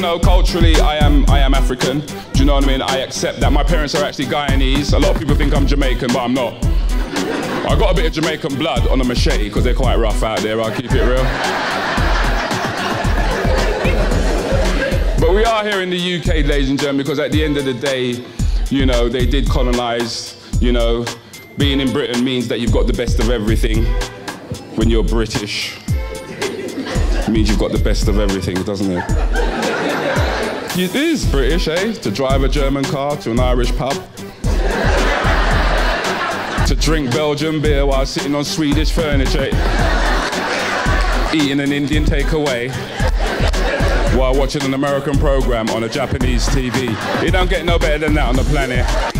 know culturally I am I am African. Do you know what I mean? I accept that. My parents are actually Guyanese. A lot of people think I'm Jamaican, but I'm not. I got a bit of Jamaican blood on a machete because they're quite rough out there. I'll keep it real. but we are here in the UK, ladies and gentlemen, because at the end of the day, you know, they did colonise. You know, being in Britain means that you've got the best of everything when you're British. It means you've got the best of everything, doesn't it? It is British, eh? To drive a German car to an Irish pub. to drink Belgian beer while sitting on Swedish furniture. Eating an Indian takeaway while watching an American program on a Japanese TV. It don't get no better than that on the planet.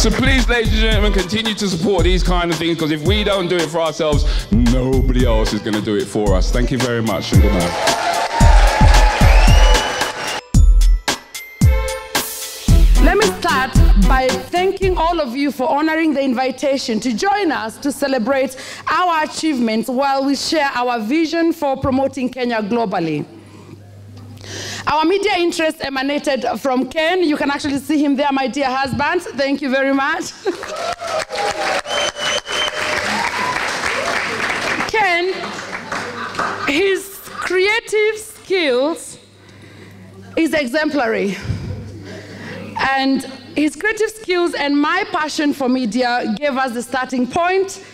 So please, ladies and gentlemen, continue to support these kind of things because if we don't do it for ourselves, nobody else is going to do it for us. Thank you very much and good night. Let me start by thanking all of you for honoring the invitation to join us to celebrate our achievements while we share our vision for promoting Kenya globally. Our media interest emanated from Ken. You can actually see him there, my dear husband. Thank you very much. Ken, his creative skills is exemplary. And his creative skills and my passion for media gave us the starting point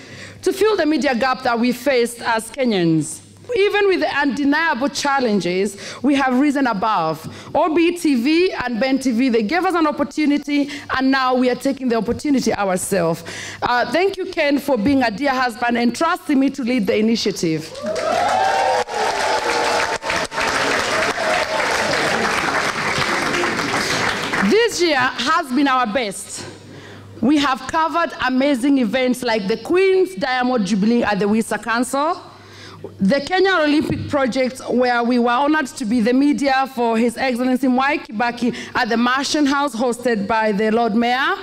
to fill the media gap that we faced as Kenyans. Even with the undeniable challenges, we have risen above. OBTV and Ben TV, they gave us an opportunity, and now we are taking the opportunity ourselves. Uh, thank you, Ken, for being a dear husband and trusting me to lead the initiative. This year has been our best. We have covered amazing events like the Queen's Diamond Jubilee at the WISA Council, the Kenya Olympic Project, where we were honored to be the media for His Excellency Mwai Kibaki at the Mansion House, hosted by the Lord Mayor.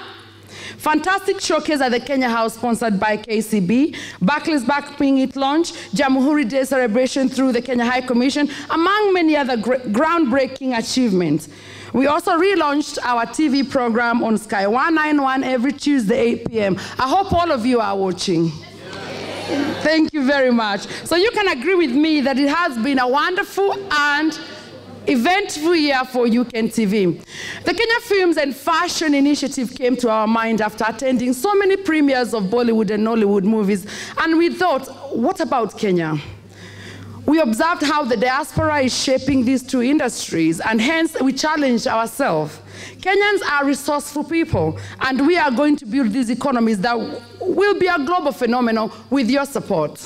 Fantastic showcase at the Kenya House, sponsored by KCB. Barclays Bank Pingit launch, Jamhuri Day celebration through the Kenya High Commission, among many other groundbreaking achievements. We also relaunched our TV program on Sky 191 every Tuesday, 8 p.m. I hope all of you are watching. Thank you very much. So you can agree with me that it has been a wonderful and eventful year for UKEN TV. The Kenya Films and Fashion Initiative came to our mind after attending so many premieres of Bollywood and Nollywood movies, and we thought, what about Kenya? We observed how the diaspora is shaping these two industries, and hence we challenged ourselves. Kenyans are resourceful people, and we are going to build these economies that will be a global phenomenon with your support.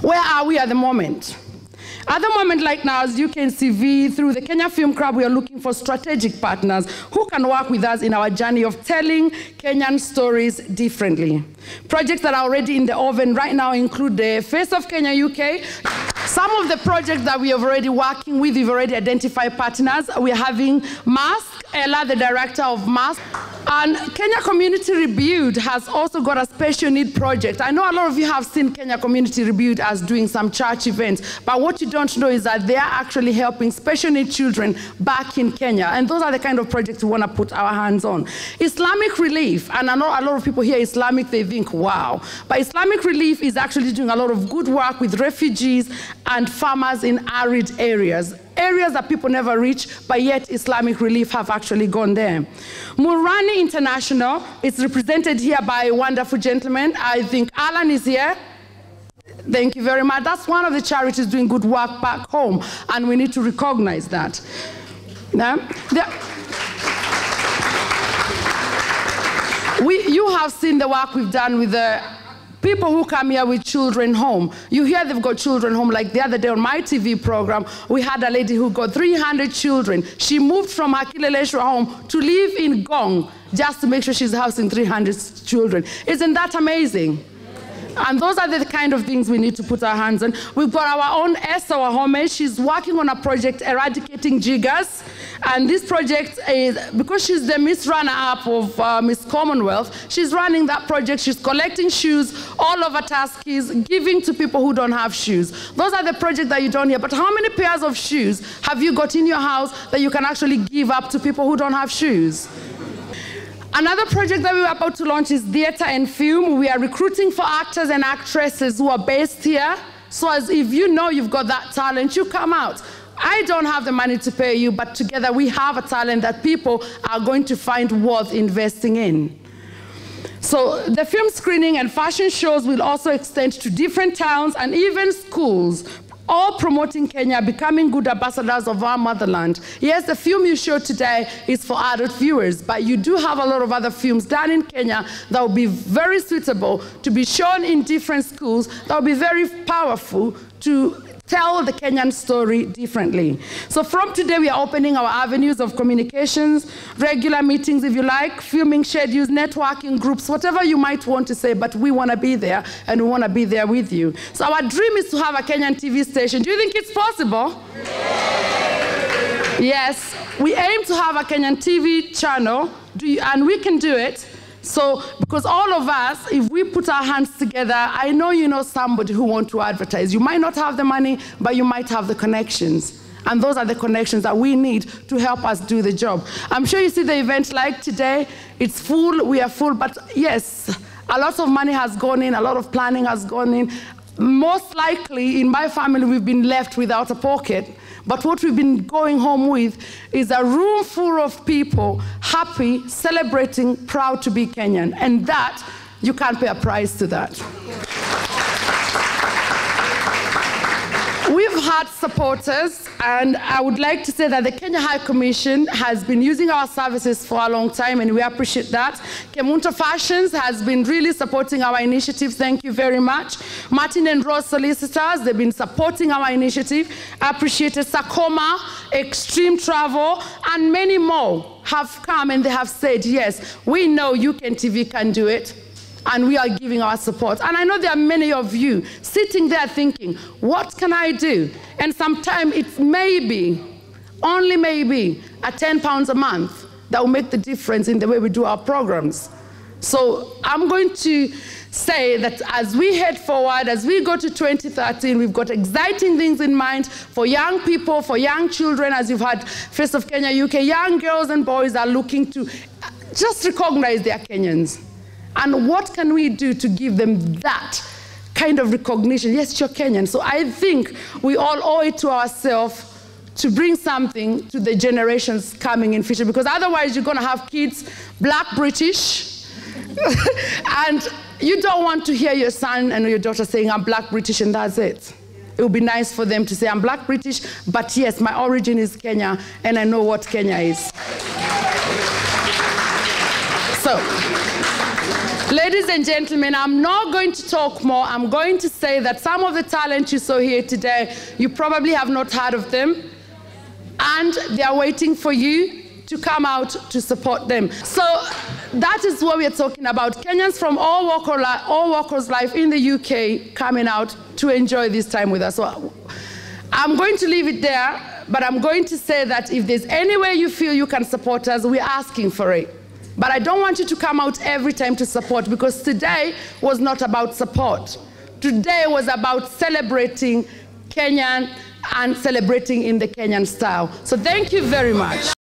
Where are we at the moment? At the moment, like now, as you can see, through the Kenya Film Club, we are looking for strategic partners who can work with us in our journey of telling Kenyan stories differently. Projects that are already in the oven right now include the Face of Kenya UK. Some of the projects that we have already working with, we've already identified partners. We're having Mask, Ella, the director of Mask. And Kenya Community Rebuild has also got a special need project. I know a lot of you have seen Kenya Community Rebuild as doing some church events, but what you don't know is that they are actually helping special need children back in Kenya. And those are the kind of projects we want to put our hands on. Islamic Relief, and I know a lot of people hear Islamic, they think, wow. But Islamic Relief is actually doing a lot of good work with refugees and farmers in arid areas areas that people never reach, but yet Islamic Relief have actually gone there. Murani International is represented here by a wonderful gentleman. I think Alan is here. Thank you very much. That's one of the charities doing good work back home, and we need to recognize that. Now, we, you have seen the work we've done with the people who come here with children home. You hear they've got children home. Like the other day on my TV program, we had a lady who got 300 children. She moved from her Kileleshwa home to live in Ngong just to make sure she's housing 300 children. Isn't that amazing? And those are the kind of things we need to put our hands on. We've got our own S, Esther Wahome. She's working on a project eradicating jiggers. And this project is, because she's the Miss Runner-up of uh, Miss Commonwealth, she's running that project. She's collecting shoes all over Tuskys, giving to people who don't have shoes. Those are the projects that you don't hear. But how many pairs of shoes have you got in your house that you can actually give up to people who don't have shoes? Another project that we're about to launch is theater and film. We are recruiting for actors and actresses who are based here. So as if you know you've got that talent, you come out. I don't have the money to pay you, but together we have a talent that people are going to find worth investing in. So the film screening and fashion shows will also extend to different towns and even schools, all promoting Kenya, becoming good ambassadors of our motherland. Yes, the film you showed today is for adult viewers, but you do have a lot of other films done in Kenya that will be very suitable to be shown in different schools, that will be very powerful to tell the Kenyan story differently. So from today, we are opening our avenues of communications, regular meetings, if you like, filming schedules, networking groups, whatever you might want to say, but we want to be there, and we want to be there with you. So our dream is to have a Kenyan TV station. Do you think it's possible? Yes, we aim to have a Kenyan TV channel, you, and we can do it. So, because all of us, if we put our hands together, I know you know somebody who wants to advertise. You might not have the money, but you might have the connections. And those are the connections that we need to help us do the job. I'm sure you see the event like today. It's full, we are full, but yes, a lot of money has gone in, a lot of planning has gone in. Most likely, in my family, we've been left without a pocket. But what we've been going home with is a room full of people happy, celebrating, proud to be Kenyan. And that, you can't pay a price to that. We've had supporters, and I would like to say that the Kenya High Commission has been using our services for a long time, and we appreciate that. Kemunto Fashions has been really supporting our initiative. Thank you very much. Martin and Rose Solicitors, they've been supporting our initiative. Appreciated Sakoma, Extreme Travel, and many more have come and they have said, yes, we know UKEN TV can do it and we are giving our support. And I know there are many of you sitting there thinking, what can I do? And sometimes it's maybe, only maybe, at 10 pounds a month that will make the difference in the way we do our programs. So I'm going to say that as we head forward, as we go to 2013, we've got exciting things in mind for young people, for young children, as you've had Face of Kenya UK. Young girls and boys are looking to just recognize their Kenyans. And what can we do to give them that kind of recognition? Yes, you're Kenyan. So I think we all owe it to ourselves to bring something to the generations coming in future because otherwise you're going to have kids black british and you don't want to hear your son and your daughter saying i'm black british and that's it it would be nice for them to say i'm black british but yes my origin is kenya and i know what kenya is so Ladies and gentlemen, I'm not going to talk more. I'm going to say that some of the talent you saw here today, you probably have not heard of them. And they are waiting for you to come out to support them. So that is what we are talking about. Kenyans from all, walk all walkers life in the UK coming out to enjoy this time with us. So I'm going to leave it there, but I'm going to say that if there's any way you feel you can support us, we're asking for it. But I don't want you to come out every time to support because today was not about support. Today was about celebrating Kenyan and celebrating in the Kenyan style. So thank you very much.